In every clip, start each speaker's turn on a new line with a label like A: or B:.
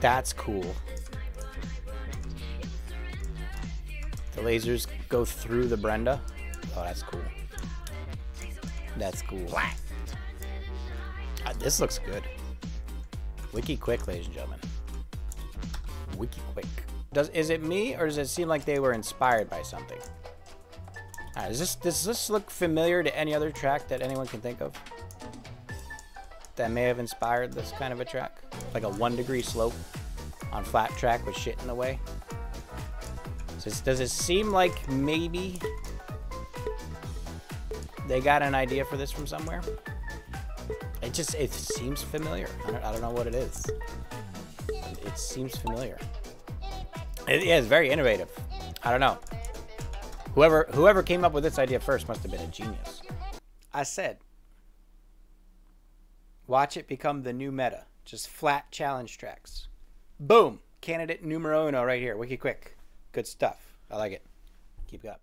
A: That's cool. The lasers go through the Brenda. Oh, that's cool. That's cool. Uh, this looks good. Wiki quick, ladies and gentlemen. Wiki quick. Does is it me or does it seem like they were inspired by something? Right, does this does this look familiar to any other track that anyone can think of? That may have inspired this kind of a track? Like a one degree slope on flat track with shit in the way? Does, does it seem like maybe they got an idea for this from somewhere? It just, it seems familiar. I don't, I don't know what it is. It seems familiar. It, yeah, it's very innovative. I don't know. Whoever whoever came up with this idea first must have been a genius. I said, watch it become the new meta. Just flat challenge tracks. Boom. Candidate numero uno right here. Wiki quick. Good stuff. I like it. Keep it up.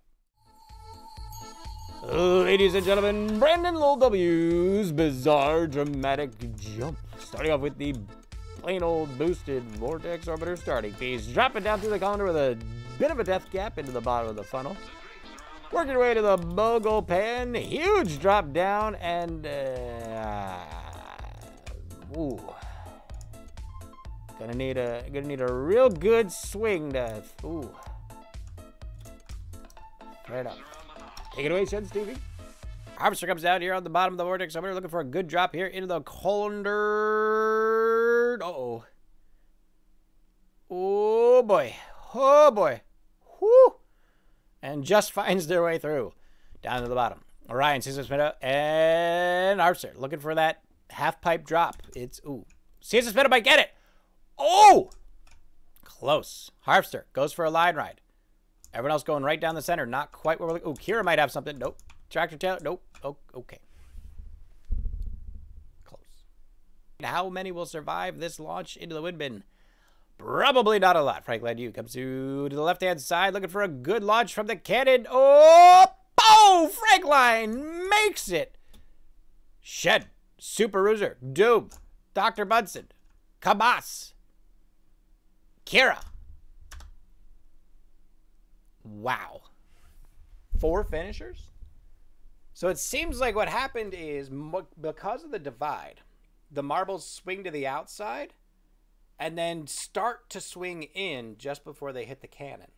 A: Ladies and gentlemen, Brandon Lowell W's Bizarre Dramatic Jump. Starting off with the plain old boosted Vortex Orbiter starting piece. Dropping down through the colander with a bit of a death gap into the bottom of the funnel. Working your way to the Bogle Pan. Huge drop down and... Uh, ooh. Gonna need a gonna need a real good swing to ooh. Right up. Take it away, Shed Stevie. Harvester comes down here on the bottom of the vortex. I'm looking for a good drop here into the colander. Uh oh. Oh boy. Oh boy. Whoo. And just finds their way through. Down to the bottom. Orion sees this minute and Harvester looking for that half pipe drop. It's ooh. Sees this minute might get it. Oh! Close. Harvester goes for a line ride. Everyone else going right down the center. Not quite where we're looking. Oh, Kira might have something. Nope. Tractor Taylor. Nope. Oh, okay. Close. How many will survive this launch into the wind bin? Probably not a lot. Frank you comes to, to the left-hand side looking for a good launch from the cannon. Oh! Oh! Frankline makes it. Shed. Super Roozer. Doom. Dr. Bunsen. Kabas. Kira. Wow. Four finishers? So it seems like what happened is because of the divide, the marbles swing to the outside and then start to swing in just before they hit the cannon,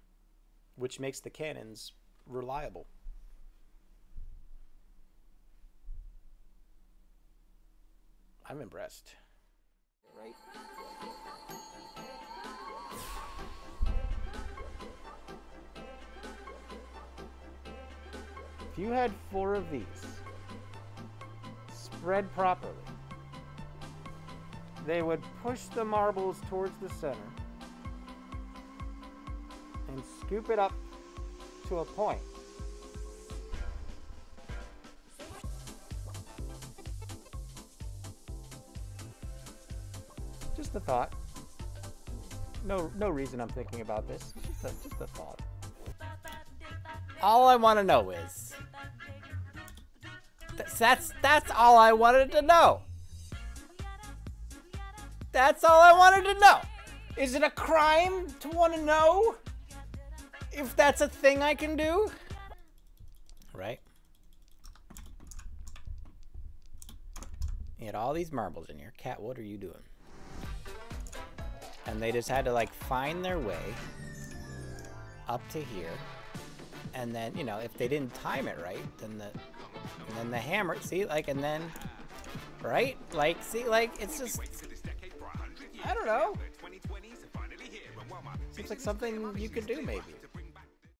A: which makes the cannons reliable. I'm impressed. Right? If you had four of these spread properly, they would push the marbles towards the center and scoop it up to a point. Just a thought. No, no reason I'm thinking about this. Just a, just a thought. All I want to know is that's that's all I wanted to know. That's all I wanted to know. Is it a crime to want to know if that's a thing I can do? Right? You had all these marbles in here. Cat, what are you doing? And they just had to like find their way up to here. And then, you know, if they didn't time it right, then the and then the hammer, see, like, and then, right? Like, see, like, it's just, I don't know. Seems like something you could do, maybe.